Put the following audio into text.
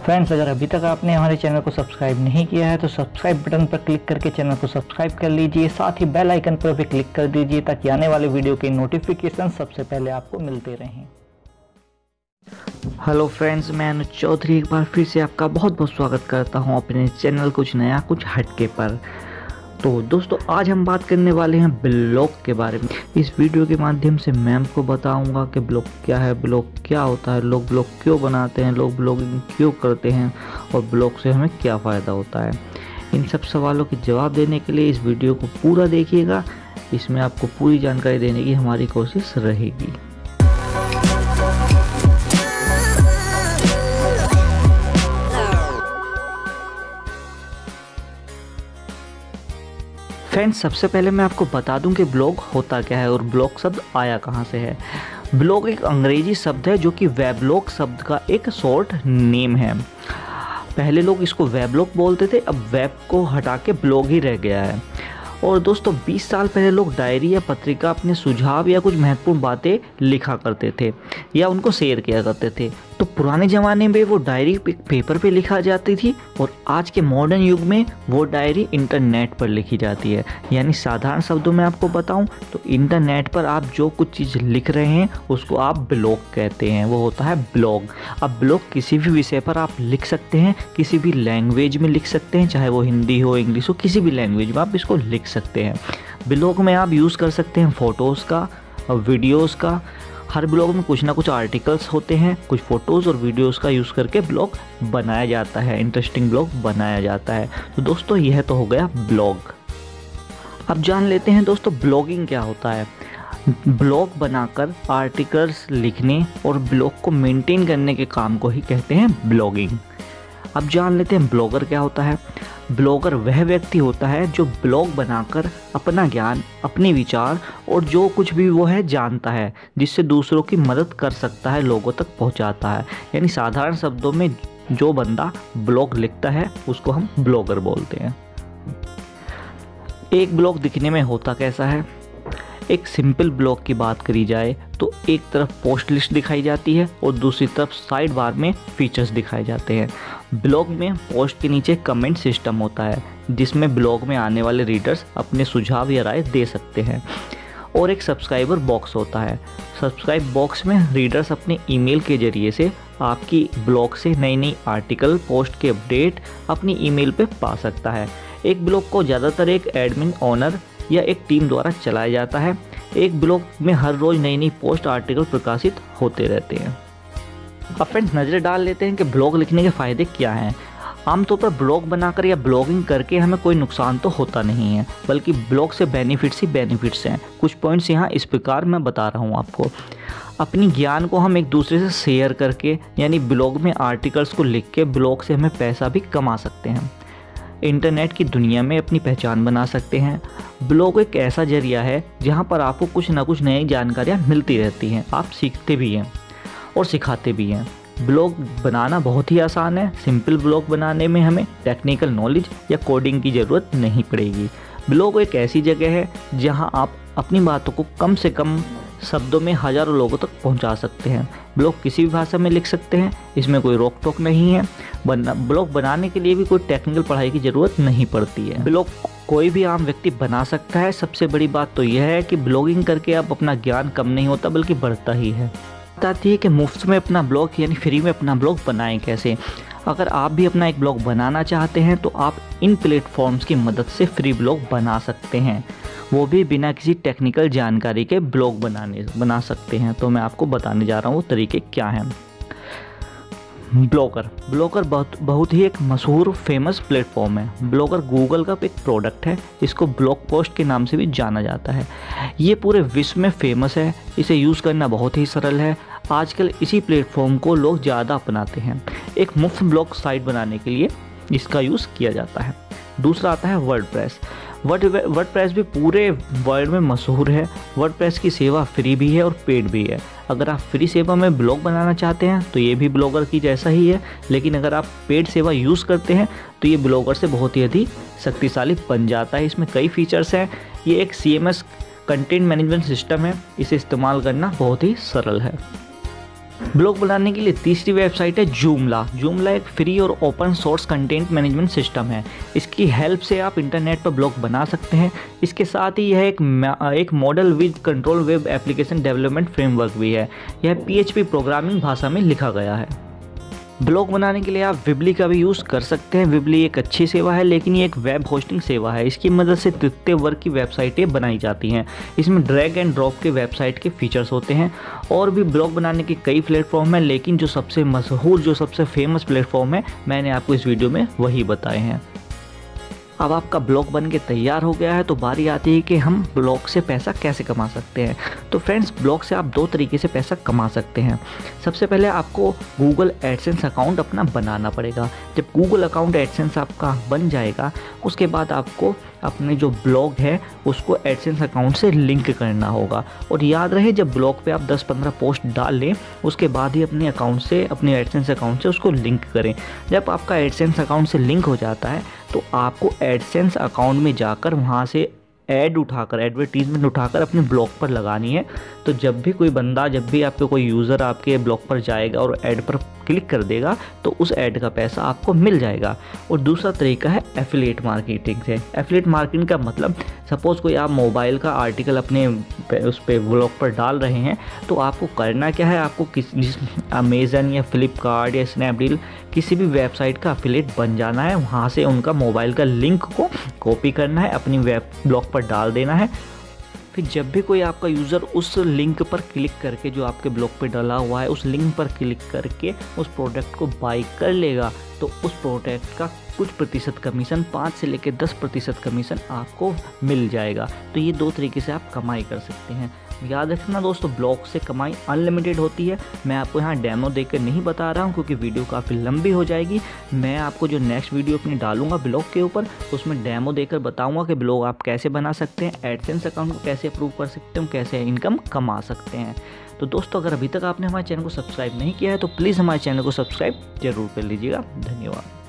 Friends अगर अभी तक आपने हमारे चैनल को सब्सक्राइब नहीं किया है तो सब्सक्राइब बटन पर क्लिक करके चैनल को सब्सक्राइब कर लीजिए। साथ ही बेल आइकन पर भी क्लिक कर दीजिए ताकि आने वाले वीडियो के नोटिफिकेशन सबसे पहले आपको मिलते रहें। हेलो फ्रेंड्स मैं अनुज चौधरी एक बार फिर से आपका बहुत बहुत स्वागत करता हूँ अपने चैनल कुछ नया, कुछ हटके पर। तो दोस्तों, आज हम बात करने वाले हैं ब्लॉक के बारे में। इस वीडियो के माध्यम से मैं आपको बताऊँगा कि ब्लॉग क्या है, ब्लॉग क्या होता है, लोग ब्लॉग क्यों बनाते हैं, लोग ब्लॉगिंग क्यों करते हैं और ब्लॉग से हमें क्या फ़ायदा होता है। इन सब सवालों के जवाब देने के लिए इस वीडियो को पूरा देखिएगा, इसमें आपको पूरी जानकारी देने की हमारी कोशिश रहेगी। फ्रेंड्स सबसे पहले मैं आपको बता दूँ कि ब्लॉग होता क्या है और ब्लॉग शब्द आया कहाँ से है। ब्लॉग एक अंग्रेज़ी शब्द है जो कि वेबलॉग शब्द का एक शॉर्ट नेम है। पहले लोग इसको वेबलॉग बोलते थे, अब वेब को हटा के ब्लॉग ही रह गया है। और दोस्तों 20 साल पहले लोग डायरी या पत्रिका अपने सुझाव या कुछ महत्वपूर्ण बातें लिखा करते थे या उनको शेयर किया करते थे। पुराने ज़माने में वो डायरी पेपर पे लिखा जाती थी और आज के मॉडर्न युग में वो डायरी इंटरनेट पर लिखी जाती है। यानी साधारण शब्दों में आपको बताऊँ तो इंटरनेट पर आप जो कुछ चीज़ लिख रहे हैं, उसको आप ब्लॉग कहते हैं। वो होता है ब्लॉग अब ब्लॉग किसी भी विषय पर आप लिख सकते हैं, किसी भी लैंग्वेज में लिख सकते हैं, चाहे वो हिंदी हो, इंग्लिश हो, किसी भी लैंग्वेज में आप इसको लिख सकते हैं। ब्लॉग में आप यूज़ कर सकते हैं फ़ोटोज़ का वीडियोज़ का हर ब्लॉग में कुछ ना कुछ आर्टिकल्स होते हैं, कुछ फ़ोटोज़ और वीडियोस का यूज़ करके ब्लॉग बनाया जाता है इंटरेस्टिंग ब्लॉग बनाया जाता है। तो दोस्तों, यह तो हो गया ब्लॉग। अब जान लेते हैं दोस्तों, ब्लॉगिंग क्या होता है। ब्लॉग बनाकर आर्टिकल्स लिखने और ब्लॉग को मेंटेन करने के काम को ही कहते हैं ब्लॉगिंग। अब जान लेते हैं ब्लॉगर क्या होता है। ब्लॉगर वह व्यक्ति होता है जो ब्लॉग बनाकर अपना ज्ञान, अपने विचार और जो कुछ भी वो है जानता है, जिससे दूसरों की मदद कर सकता है, लोगों तक पहुंचाता है। यानी साधारण शब्दों में जो बंदा ब्लॉग लिखता है, उसको हम ब्लॉगर बोलते हैं। एक ब्लॉग दिखने में होता कैसा है? एक सिंपल ब्लॉग की बात करी जाए तो एक तरफ़ पोस्ट लिस्ट दिखाई जाती है और दूसरी तरफ़ साइड बार में फीचर्स दिखाए जाते हैं। ब्लॉग में पोस्ट के नीचे कमेंट सिस्टम होता है, जिसमें ब्लॉग में आने वाले रीडर्स अपने सुझाव या राय दे सकते हैं। और एक सब्सक्राइबर बॉक्स होता है। सब्सक्राइब बॉक्स में रीडर्स अपने ईमेल के ज़रिए से आपकी ब्लॉग से नई नई आर्टिकल पोस्ट के अपडेट अपनी ईमेल पे पा सकता है। एक ब्लॉग को ज़्यादातर एक एडमिन ऑनर या एक टीम द्वारा चलाया जाता है। एक ब्लॉग में हर रोज़ नई नई पोस्ट, आर्टिकल प्रकाशित होते रहते हैं। अब फ्रेंड्स, नज़र डाल लेते हैं कि ब्लॉग लिखने के फ़ायदे क्या हैं। आमतौर पर ब्लॉग बनाकर या ब्लॉगिंग करके हमें कोई नुकसान तो होता नहीं है, बल्कि ब्लॉग से बेनिफिट्स ही बेनिफिट्स हैं। कुछ पॉइंट्स यहाँ इस प्रकार मैं बता रहा हूँ आपको। अपनी ज्ञान को हम एक दूसरे से शेयर करके, यानी ब्लॉग में आर्टिकल्स को लिख के ब्लॉग से हमें पैसा भी कमा सकते हैं। इंटरनेट की दुनिया में अपनी पहचान बना सकते हैं। ब्लॉग एक ऐसा ज़रिया है, जहाँ पर आपको कुछ ना कुछ नई जानकारियाँ मिलती रहती हैं। आप सीखते भी हैं और सिखाते भी हैं। ब्लॉग बनाना बहुत ही आसान है। सिंपल ब्लॉग बनाने में हमें टेक्निकल नॉलेज या कोडिंग की ज़रूरत नहीं पड़ेगी। ब्लॉग एक ऐसी जगह है, जहाँ आप अपनी बातों को कम से कम शब्दों में हज़ारों लोगों तक पहुँचा सकते हैं। ब्लॉग किसी भी भाषा में लिख सकते हैं, इसमें कोई रोक टोक नहीं है। बना, ब्लॉग बनाने के लिए भी कोई टेक्निकल पढ़ाई की ज़रूरत नहीं पड़ती है। ब्लॉग कोई भी आम व्यक्ति बना सकता है। सबसे बड़ी बात तो यह है कि ब्लॉगिंग करके आप अपना ज्ञान कम नहीं होता, बल्कि बढ़ता ही है। बताती है कि मुफ़्त में अपना ब्लॉग यानी फ्री में अपना ब्लॉग बनाएँ कैसे? अगर आप भी अपना एक ब्लॉग बनाना चाहते हैं तो आप इन प्लेटफॉर्म्स की मदद से फ्री ब्लॉग बना सकते हैं। वो भी बिना किसी टेक्निकल जानकारी के ब्लॉग बनाने, बना सकते हैं। तो मैं आपको बताने जा रहा हूँ वो तरीके क्या हैं। ब्लॉगर। ब्लॉगर बहुत बहुत ही एक मशहूर फ़ेमस प्लेटफॉर्म है। ब्लॉगर गूगल का एक प्रोडक्ट है इसको ब्लॉग पोस्ट के नाम से भी जाना जाता है। ये पूरे विश्व में फ़ेमस है। इसे यूज़ करना बहुत ही सरल है। आजकल इसी प्लेटफॉर्म को लोग ज़्यादा अपनाते हैं। एक मुफ़्त ब्लॉग साइट बनाने के लिए इसका यूज़ किया जाता है। दूसरा आता है word press word word press भी पूरे वर्ल्ड में मशहूर है। वर्ड प्रेस की सेवा फ्री भी है और पेड भी है। अगर आप फ्री सेवा में ब्लॉग बनाना चाहते हैं तो ये भी ब्लॉगर की जैसा ही है। लेकिन अगर आप पेड सेवा यूज़ करते हैं तो ये ब्लॉगर से बहुत ही अधिक शक्तिशाली बन जाता है। इसमें कई फीचर्स हैं। ये एक सीएमएस कंटेंट मैनेजमेंट सिस्टम है। इसे इस्तेमाल करना बहुत ही सरल है। ब्लॉग बनाने के लिए तीसरी वेबसाइट है जूमला। जूमला एक फ्री और open source content management system है। इसकी हेल्प से आप इंटरनेट पर ब्लॉग बना सकते हैं। इसके साथ ही यह एक एक model with control web application development framework भी है। यह पीएचपी प्रोग्रामिंग भाषा में लिखा गया है। ब्लॉग बनाने के लिए आप विबली का भी यूज़ कर सकते हैं। विबली एक अच्छी सेवा है, लेकिन ये एक वेब होस्टिंग सेवा है। इसकी मदद से तृतीय वर्ग की वेबसाइटें बनाई जाती हैं। इसमें ड्रैग एंड ड्रॉप के वेबसाइट के फीचर्स होते हैं। और भी ब्लॉग बनाने के कई प्लेटफॉर्म हैं, लेकिन जो सबसे मशहूर, जो सबसे फ़ेमस प्लेटफॉर्म है, मैंने आपको इस वीडियो में वही बताए हैं। अब आपका ब्लॉग बन के तैयार हो गया है तो बारी आती है कि हम ब्लॉग से पैसा कैसे कमा सकते हैं। तो फ्रेंड्स ब्लॉग से आप दो तरीके से पैसा कमा सकते हैं। सबसे पहले आपको गूगल एडसेंस अकाउंट अपना बनाना पड़ेगा। जब गूगल अकाउंट एडसेंस आपका बन जाएगा, उसके बाद आपको अपने जो ब्लॉग है, उसको एडसेंस अकाउंट से लिंक करना होगा। और याद रहे, जब ब्लॉग पे आप 10-15 पोस्ट डाल लें, उसके बाद ही अपने अकाउंट से, अपने एडसेंस अकाउंट से उसको लिंक करें। जब आपका एडसेंस अकाउंट से लिंक हो जाता है तो आपको एडसेंस अकाउंट में जाकर वहाँ से ऐड उठाकर एडवर्टीजमेंट उठाकर अपने ब्लॉग पर लगानी है। तो जब भी कोई बंदा, जब भी आपके कोई यूज़र आपके ब्लॉग पर जाएगा और ऐड पर क्लिक कर देगा तो उस ऐड का पैसा आपको मिल जाएगा। और दूसरा तरीका है एफिलेट मार्केटिंग से। एफिलेट मार्केटिंग का मतलब सपोज़ कोई आप मोबाइल का आर्टिकल अपने उस पर ब्लॉग पर डाल रहे हैं तो आपको करना क्या है? आपको किस अमेज़न या फ्लिपकार्ट या स्नैपडील किसी भी वेबसाइट का अफिलेट बन जाना है, वहाँ से उनका मोबाइल का लिंक को कॉपी करना है, अपनी वेब ब्लॉग पर डाल देना है। फिर जब भी कोई आपका यूज़र उस लिंक पर क्लिक करके जो आपके ब्लॉग पे डाला हुआ है, उस लिंक पर क्लिक करके उस प्रोडक्ट को बाई कर लेगा तो उस प्रोडक्ट का कुछ प्रतिशत कमीशन पाँच से लेकर दस प्रतिशत कमीशन आपको मिल जाएगा। तो ये दो तरीके से आप कमाई कर सकते हैं। याद रखना दोस्तों, ब्लॉग से कमाई अनलिमिटेड होती है। मैं आपको यहाँ डेमो देकर नहीं बता रहा हूँ, क्योंकि वीडियो काफ़ी लंबी हो जाएगी। मैं आपको जो नेक्स्ट वीडियो अपनी डालूँगा ब्लॉग के ऊपर, उसमें डेमो देकर बताऊँगा कि ब्लॉग आप कैसे बना सकते हैं एडसेंस अकाउंट को कैसे अप्रूव कर सकते हैं, कैसे इनकम कमा सकते हैं। तो दोस्तों, अगर अभी तक आपने हमारे चैनल को सब्सक्राइब नहीं किया है तो प्लीज़ हमारे चैनल को सब्सक्राइब ज़रूर कर लीजिएगा। धन्यवाद।